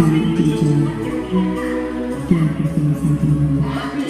Dan bikin Dan bikin Dan